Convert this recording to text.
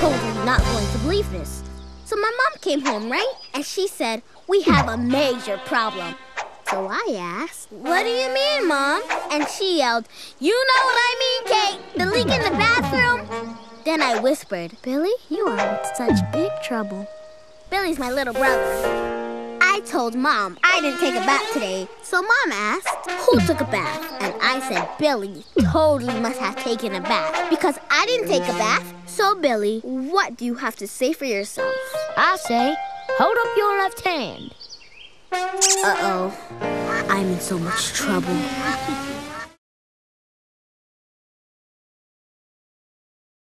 totally not going to believe this. So my mom came home, right? And she said, we have a major problem. So I asked, What do you mean, Mom? And she yelled, You know what I mean, Kate! The leak in the bathroom! Then I whispered, Billy, you are in such big trouble. Billy's my little brother. I told Mom I didn't take a bath today, so Mom asked, Who took a bath? And I said, Billy totally must have taken a bath because I didn't take a bath. Billy, what do you have to say for yourself? I say, hold up your left hand. Uh oh. I'm in so much trouble.